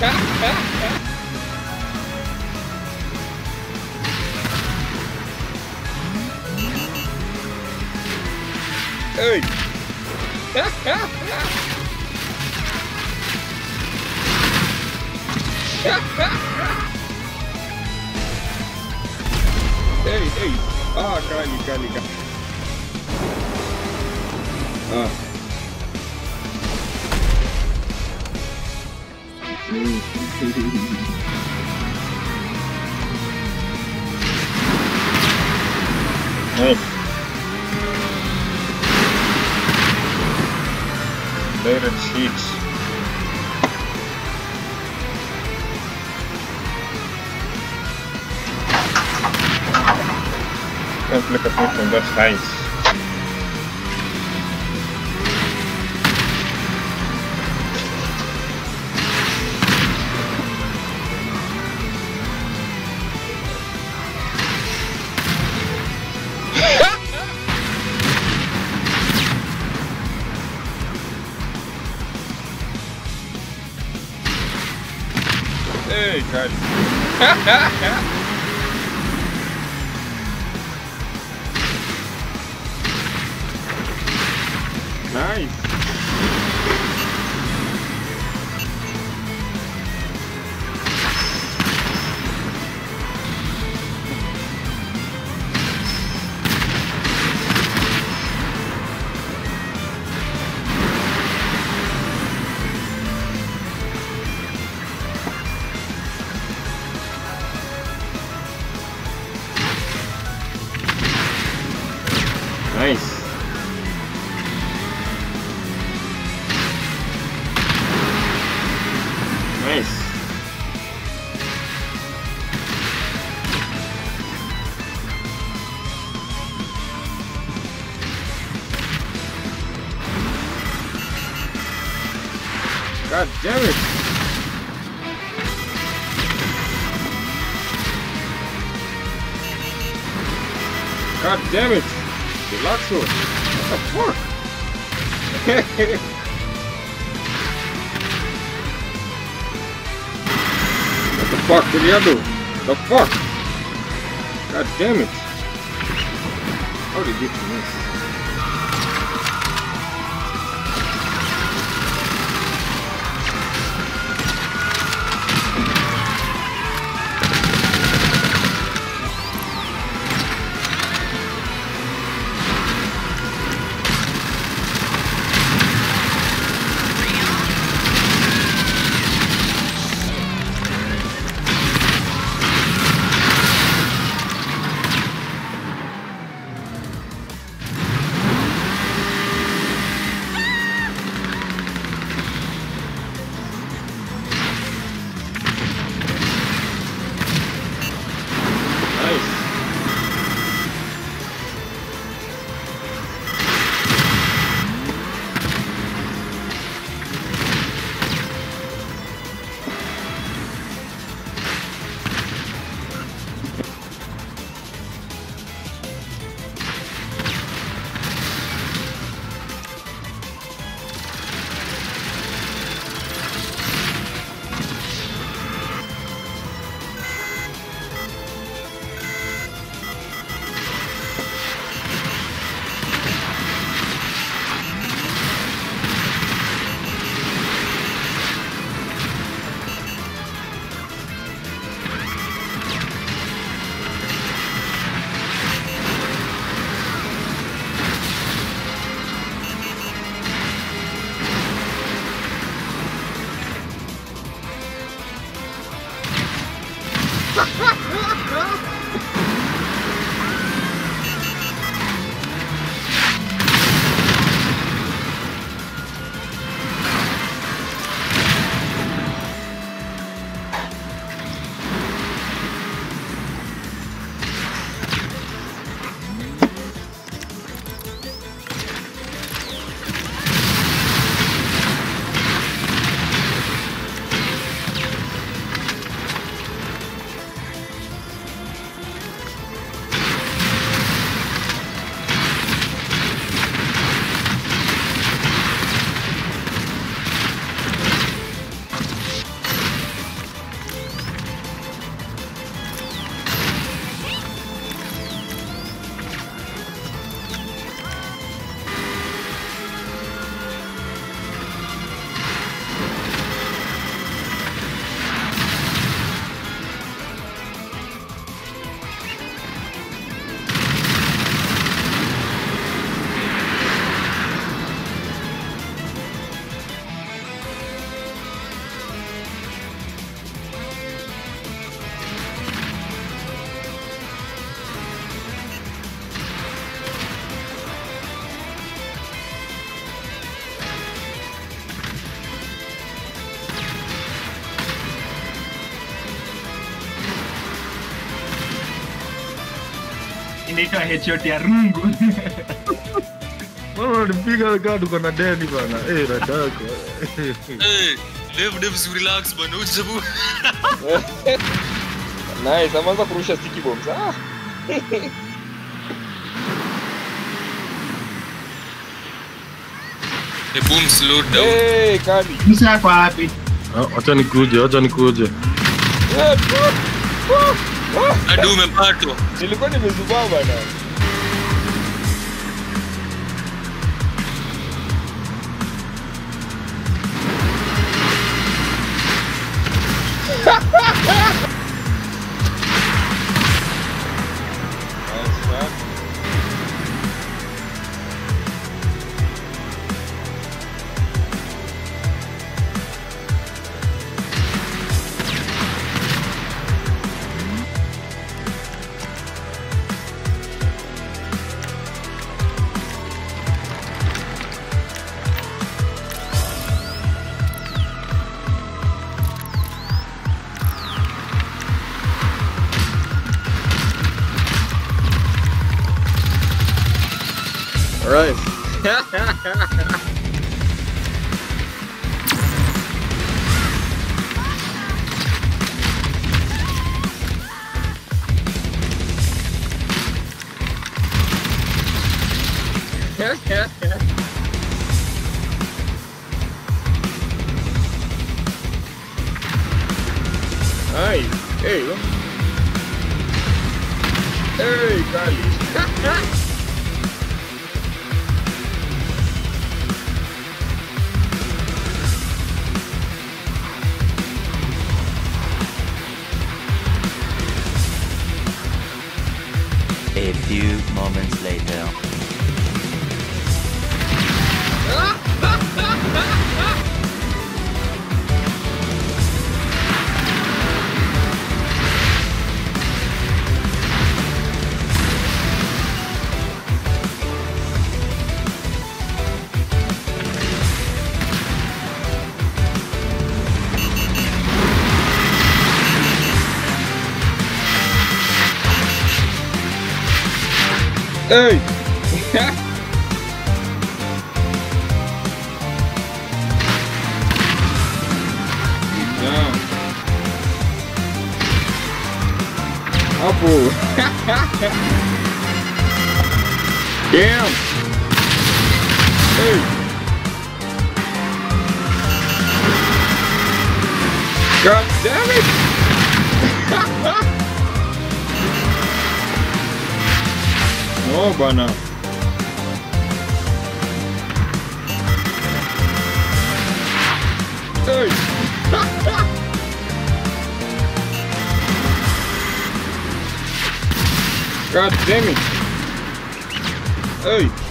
Hey! hey, back. Hey! ei! Ah, caralho, caralho, caralho. Ah. Nice. Later cheats. Don't look at me from that height. Nice. Nice. Nice. God damn it! God damn it! Deluxo! What the fuck? fuck did you do? The fuck? God damn it! How did you miss? Inaitwa headshot ya rungu Mbona unanipiga kama tuko na deni bana? Eh, radako. Eh, Dev Dev si relax bana, ujabu. Nice, ameanza kurusha sticky bombs. Ah. The boom slowed down. Hey, kali. msa ako wapi Ah, Acha nikuje, acha nikuje. Eh, fuck, fuck, fuck. Hadi umepatwa. Nilikuwa nimezubaa bana. Nice, nice. Hey, look. Hey, Kali. A few moments later. Hey. Down. Hapo. Damn. Hey. God damn it. No, bana. Hey. God damn it. Hey.